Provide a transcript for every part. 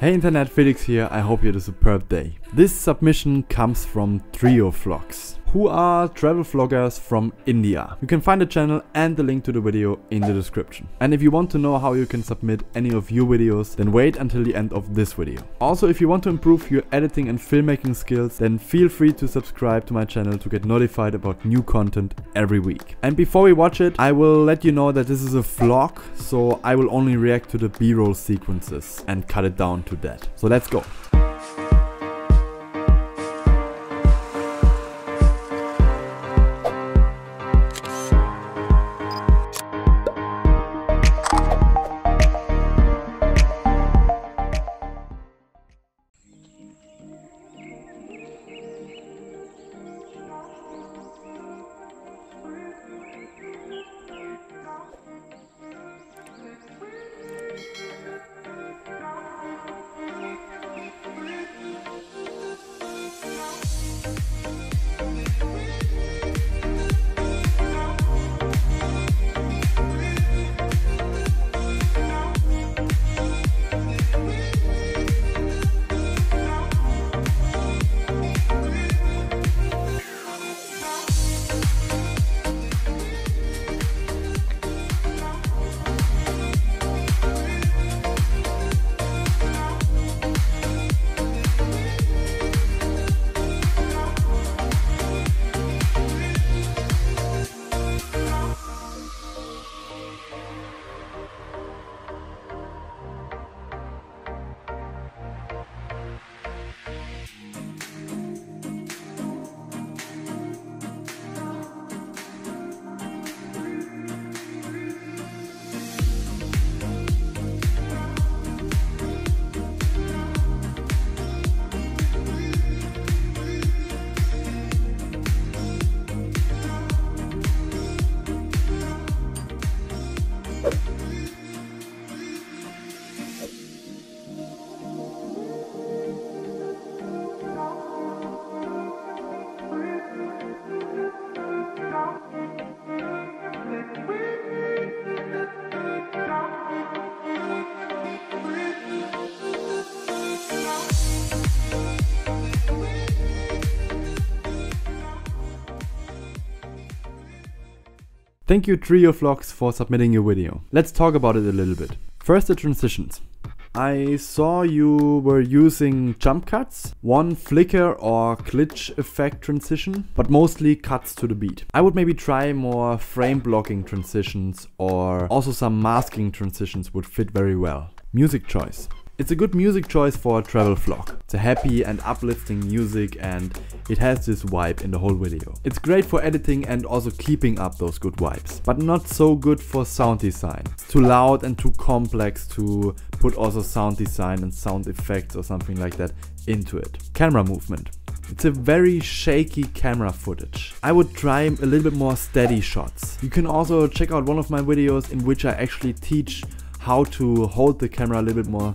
Hey internet, Felix here, I hope you had a superb day. This submission comes from Trio Vlogs who are travel vloggers from India. You can find the channel and the link to the video in the description. And if you want to know how you can submit any of your videos, then wait until the end of this video. Also, if you want to improve your editing and filmmaking skills, then feel free to subscribe to my channel to get notified about new content every week. And before we watch it, I will let you know that this is a vlog, so I will only react to the b-roll sequences and cut it down to that. So let's go. Bye. Thank you Trio Vlogs for submitting your video. Let's talk about it a little bit. First the transitions. I saw you were using jump cuts, one flicker or glitch effect transition, but mostly cuts to the beat. I would maybe try more frame blocking transitions or also some masking transitions would fit very well. Music choice. It's a good music choice for a travel vlog. It's a happy and uplifting music and it has this vibe in the whole video. It's great for editing and also keeping up those good vibes, but not so good for sound design. Too loud and too complex to put also sound design and sound effects or something like that into it. Camera movement. It's a very shaky camera footage. I would try a little bit more steady shots. You can also check out one of my videos in which I actually teach how to hold the camera a little bit more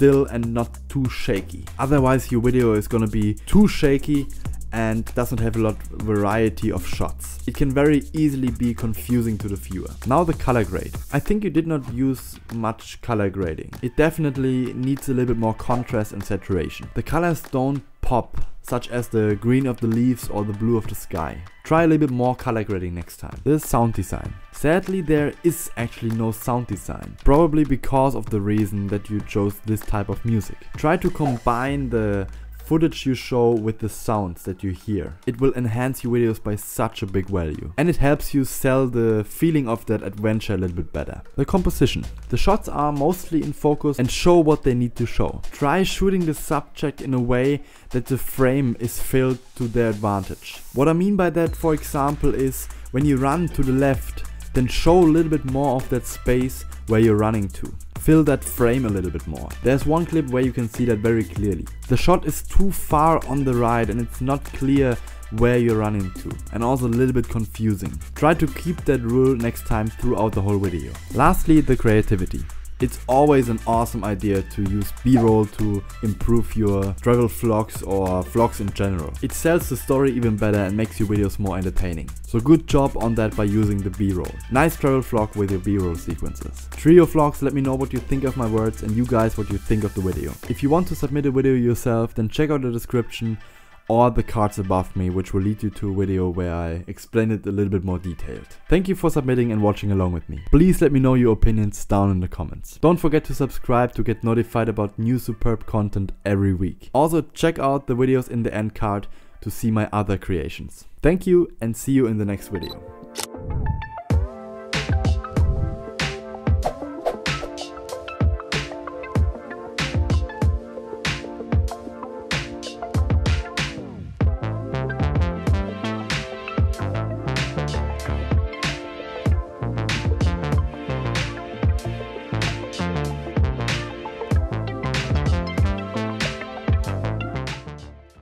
still and not too shaky. Otherwise your video is gonna be too shaky and doesn't have a lot variety of shots. It can very easily be confusing to the viewer. Now the color grade. I think you did not use much color grading. It definitely needs a little bit more contrast and saturation. The colors don't pop such as the green of the leaves or the blue of the sky. Try a little bit more color grading next time. The sound design. Sadly there is actually no sound design, probably because of the reason that you chose this type of music. Try to combine the footage you show with the sounds that you hear. It will enhance your videos by such a big value. And it helps you sell the feeling of that adventure a little bit better. The composition. The shots are mostly in focus and show what they need to show. Try shooting the subject in a way that the frame is filled to their advantage. What I mean by that for example is when you run to the left then show a little bit more of that space where you're running to fill that frame a little bit more. There's one clip where you can see that very clearly. The shot is too far on the right and it's not clear where you're running to and also a little bit confusing. Try to keep that rule next time throughout the whole video. Lastly, the creativity. It's always an awesome idea to use b-roll to improve your travel vlogs or vlogs in general. It sells the story even better and makes your videos more entertaining. So good job on that by using the b-roll. Nice travel vlog with your b-roll sequences. Trio vlogs let me know what you think of my words and you guys what you think of the video. If you want to submit a video yourself then check out the description or the cards above me, which will lead you to a video where I explain it a little bit more detailed. Thank you for submitting and watching along with me. Please let me know your opinions down in the comments. Don't forget to subscribe to get notified about new superb content every week. Also check out the videos in the end card to see my other creations. Thank you and see you in the next video.